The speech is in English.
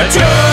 Adieu.